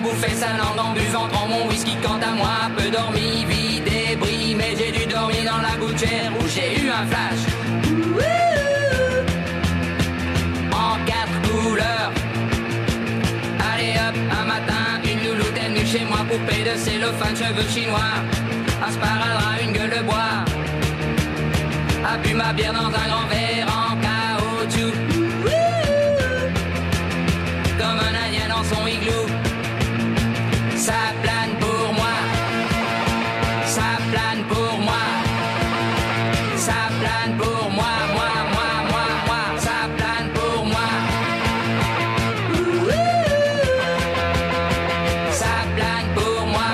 bouffé sa langue en buvant trop mon whisky. Quant à moi, peu dormi, vie débris, mais j'ai dû dormir dans la gouttière où j'ai eu un flash. En quatre couleurs. Allez hop, un matin, une louloute est venue chez moi, poupée de cellophane, cheveux chinois. Un sparadrap, une gueule de bois. A bu ma bière dans un grand verre plane pour moi, moi, moi, moi, moi. Ça plane pour moi. Ça plane pour moi.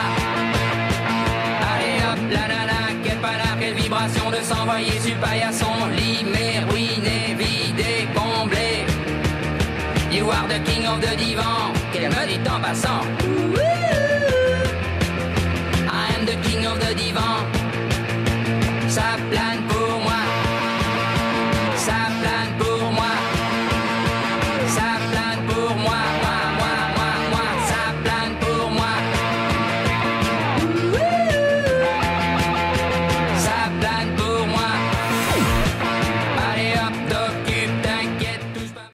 Allez hop, la nana, quel panard, quelle vibration de s'envoyer sur paillasson. Limé, ruiné, vidé, comblé. You are the king of the divan, qu'elle me dit en passant.